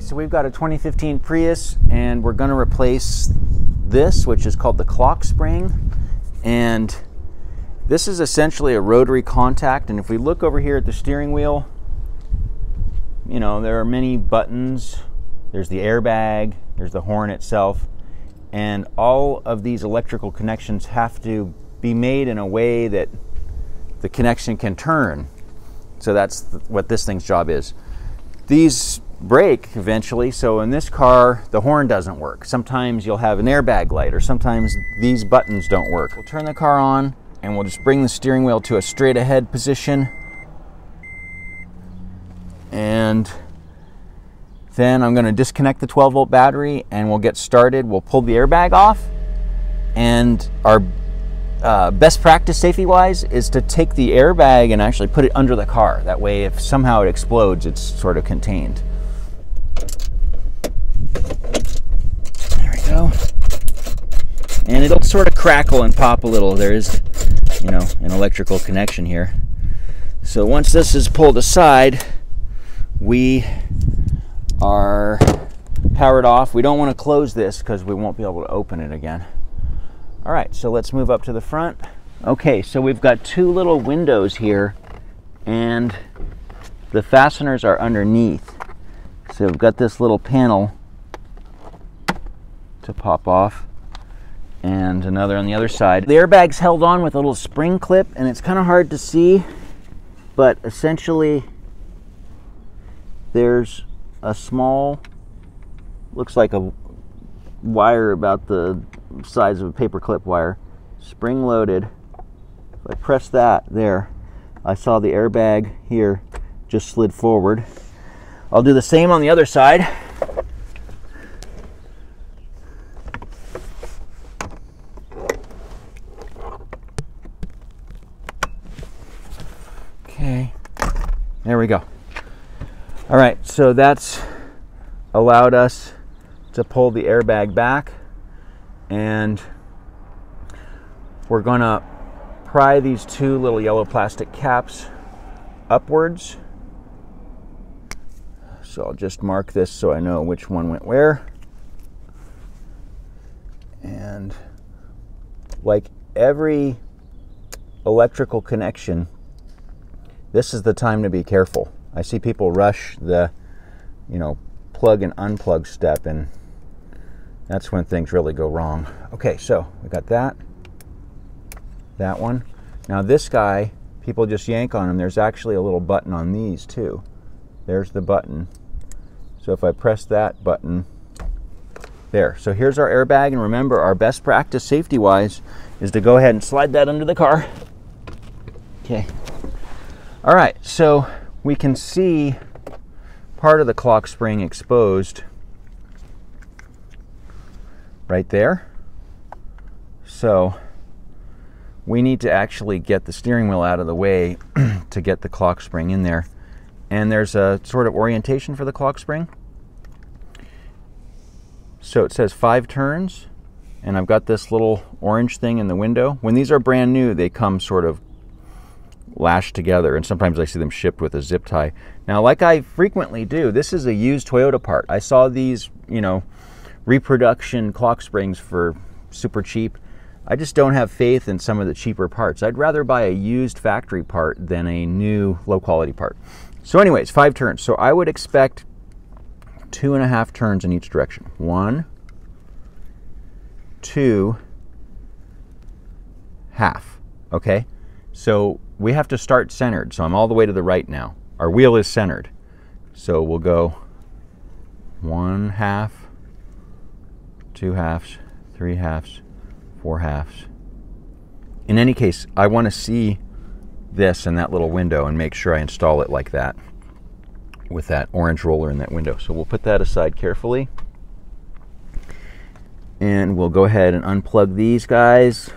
So we've got a 2015 Prius and we're going to replace this, which is called the clock spring. And this is essentially a rotary contact. And if we look over here at the steering wheel, you know, there are many buttons. There's the airbag, there's the horn itself. And all of these electrical connections have to be made in a way that the connection can turn. So that's what this thing's job is. These break eventually. So in this car, the horn doesn't work. Sometimes you'll have an airbag light or sometimes these buttons don't work. We'll turn the car on and we'll just bring the steering wheel to a straight ahead position. And then I'm gonna disconnect the 12 volt battery and we'll get started. We'll pull the airbag off and our uh, best practice safety wise is to take the airbag and actually put it under the car. That way if somehow it explodes, it's sort of contained. There we go. And it'll sort of crackle and pop a little. There is, you know, an electrical connection here. So once this is pulled aside, we are powered off. We don't want to close this because we won't be able to open it again. All right, so let's move up to the front. Okay, so we've got two little windows here and the fasteners are underneath. So we've got this little panel to pop off and another on the other side. The airbag's held on with a little spring clip and it's kind of hard to see, but essentially there's a small, looks like a wire about the size of a paperclip wire, spring loaded. If I press that there, I saw the airbag here just slid forward. I'll do the same on the other side. Okay, there we go. All right, so that's allowed us to pull the airbag back and we're gonna pry these two little yellow plastic caps upwards. So I'll just mark this so I know which one went where. And like every electrical connection, this is the time to be careful. I see people rush the, you know, plug and unplug step and that's when things really go wrong. Okay, so we got that, that one. Now this guy, people just yank on him. There's actually a little button on these too. There's the button. So if I press that button, there. So here's our airbag, and remember, our best practice safety-wise is to go ahead and slide that under the car. Okay. All right, so we can see part of the clock spring exposed right there. So we need to actually get the steering wheel out of the way to get the clock spring in there. And there's a sort of orientation for the clock spring. So it says five turns, and I've got this little orange thing in the window. When these are brand new, they come sort of lashed together, and sometimes I see them shipped with a zip tie. Now, like I frequently do, this is a used Toyota part. I saw these, you know, reproduction clock springs for super cheap. I just don't have faith in some of the cheaper parts. I'd rather buy a used factory part than a new low quality part. So anyways, five turns. So I would expect two and a half turns in each direction. One, two, half, okay? So we have to start centered. So I'm all the way to the right now. Our wheel is centered. So we'll go one half, two halves, three halves, four halves. In any case, I want to see this in that little window and make sure I install it like that with that orange roller in that window. So we'll put that aside carefully. And we'll go ahead and unplug these guys.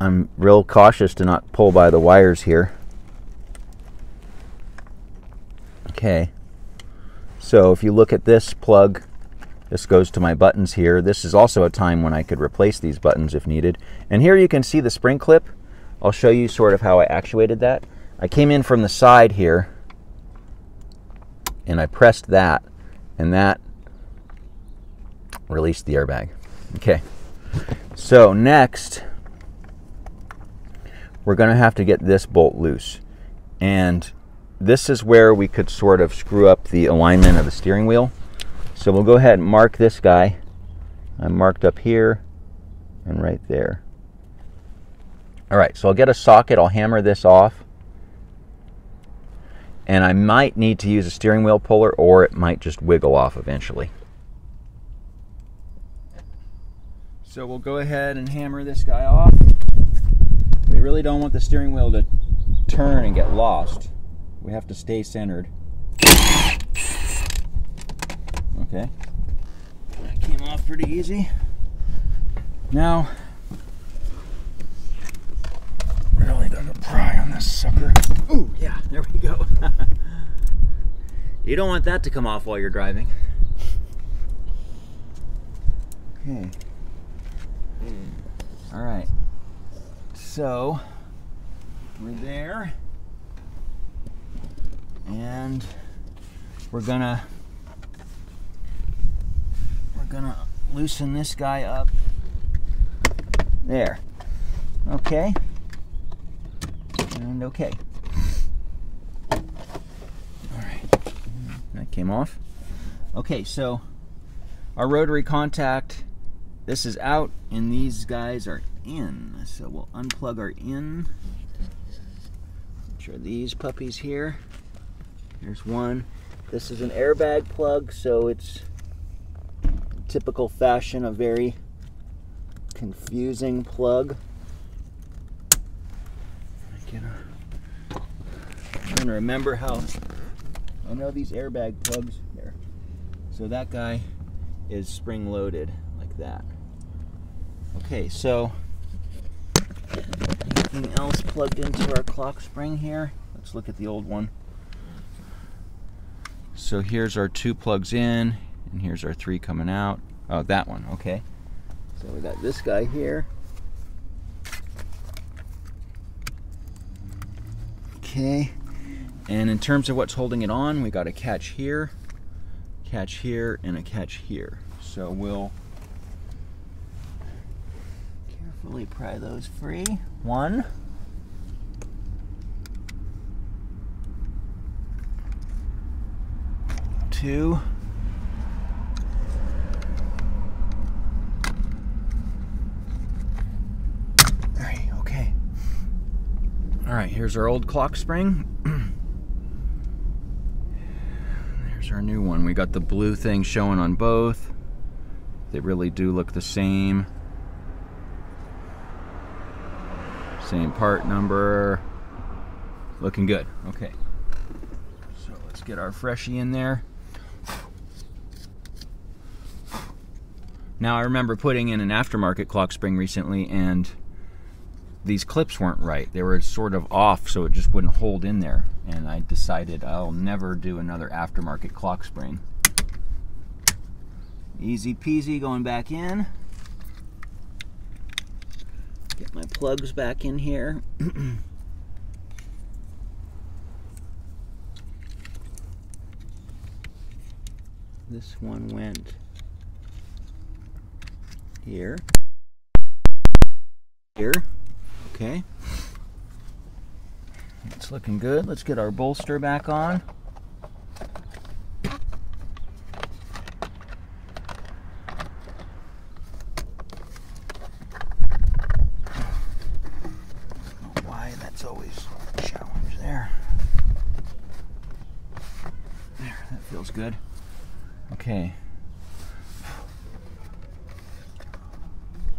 I'm real cautious to not pull by the wires here. Okay. So if you look at this plug, this goes to my buttons here. This is also a time when I could replace these buttons if needed. And here you can see the spring clip. I'll show you sort of how I actuated that. I came in from the side here and I pressed that, and that released the airbag. Okay, so next we're going to have to get this bolt loose. And this is where we could sort of screw up the alignment of the steering wheel. So we'll go ahead and mark this guy. I'm marked up here and right there. All right, so I'll get a socket, I'll hammer this off. And I might need to use a steering wheel puller or it might just wiggle off eventually. So we'll go ahead and hammer this guy off. Really don't want the steering wheel to turn and get lost. We have to stay centered. Okay. That came off pretty easy. Now, really gotta pry on this sucker. Ooh, yeah, there we go. you don't want that to come off while you're driving. Okay. All right. So, we're there. And we're gonna we're gonna loosen this guy up. There. Okay. And okay. All right. That came off. Okay, so our rotary contact this is out and these guys are in. So we'll unplug our in. Which are these puppies here. There's one. This is an airbag plug, so it's typical fashion a very confusing plug. I'm gonna remember how I know these airbag plugs there. So that guy is spring loaded like that. Okay, so anything else plugged into our clock spring here? Let's look at the old one. So here's our two plugs in, and here's our three coming out. Oh, that one, okay. So we got this guy here. Okay, and in terms of what's holding it on, we got a catch here, catch here, and a catch here. So we'll carefully pry those free. One. Two. Three, okay. All right, here's our old clock spring. There's our new one. We got the blue thing showing on both. They really do look the same. Same part number. Looking good. Okay. So let's get our freshie in there. Now I remember putting in an aftermarket clock spring recently and these clips weren't right. They were sort of off so it just wouldn't hold in there. And I decided I'll never do another aftermarket clock spring. Easy peasy going back in. Get my plugs back in here. this one went here. Here. Okay. It's looking good. Let's get our bolster back on. good. Okay.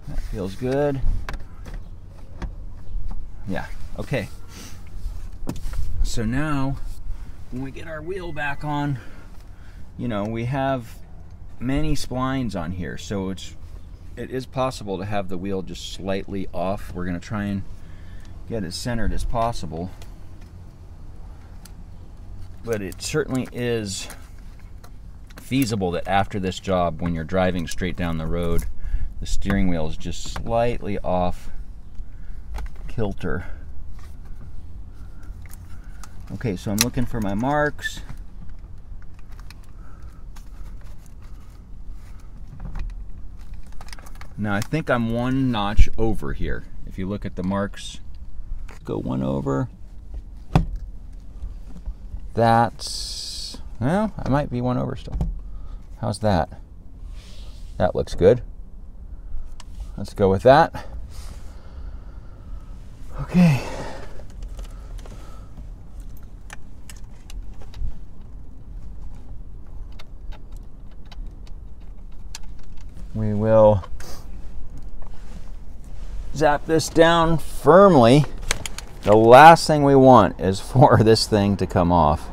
That feels good. Yeah, okay. So now, when we get our wheel back on, you know, we have many splines on here, so it's it is possible to have the wheel just slightly off. We're going to try and get as centered as possible. But it certainly is feasible that after this job, when you're driving straight down the road, the steering wheel is just slightly off kilter. Okay, so I'm looking for my marks. Now I think I'm one notch over here. If you look at the marks, go one over. That's, well, I might be one over still. How's that? That looks good. Let's go with that. Okay. We will zap this down firmly. The last thing we want is for this thing to come off.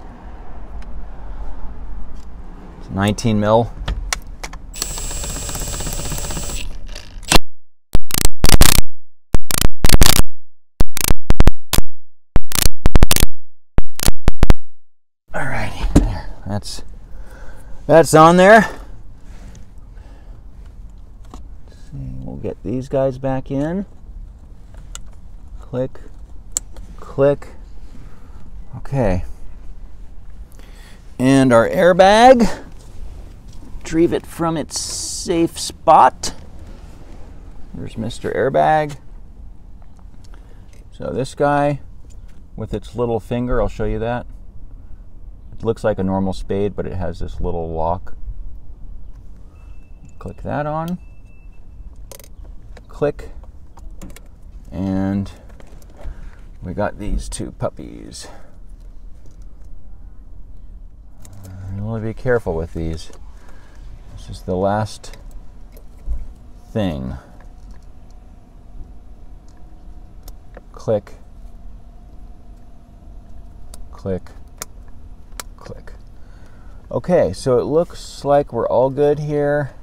It's 19 mil. That's that's on there. we'll get these guys back in. Click, click. Okay. And our airbag. Retrieve it from its safe spot. There's Mr. Airbag. So this guy with its little finger, I'll show you that. It looks like a normal spade, but it has this little lock. Click that on. Click. And we got these two puppies. Really be careful with these. This is the last thing. Click. Click. Okay, so it looks like we're all good here.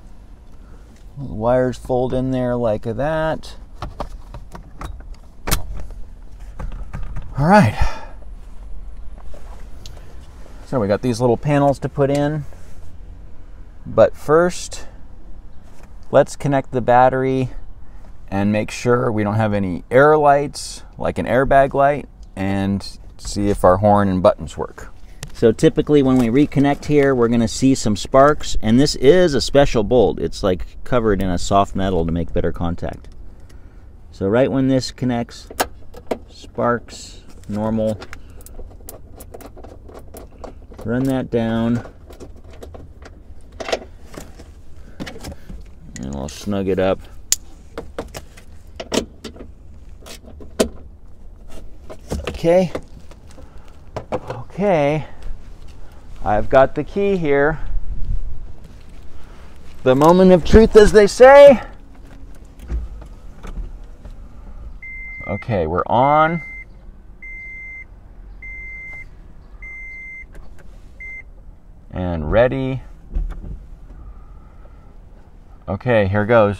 The wires fold in there like that. All right. So we got these little panels to put in. But first, let's connect the battery and make sure we don't have any air lights, like an airbag light, and see if our horn and buttons work. So typically when we reconnect here, we're gonna see some sparks, and this is a special bolt. It's like covered in a soft metal to make better contact. So right when this connects, sparks, normal. Run that down. And I'll snug it up. Okay. Okay. I've got the key here. The moment of truth, as they say. Okay, we're on. And ready. Okay, here goes.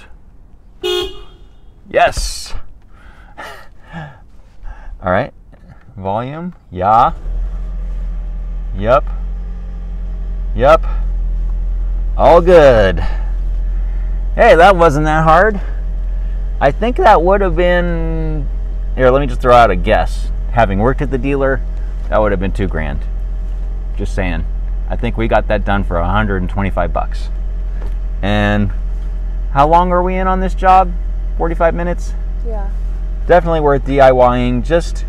Yes. All right. Volume. Yeah. Yep. Yep. All good. Hey, that wasn't that hard. I think that would have been. Here, let me just throw out a guess. Having worked at the dealer, that would have been two grand. Just saying. I think we got that done for 125 bucks. And how long are we in on this job? 45 minutes? Yeah. Definitely worth DIYing. Just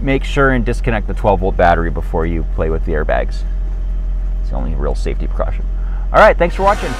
make sure and disconnect the 12 volt battery before you play with the airbags. The only real safety precaution. All right, thanks for watching.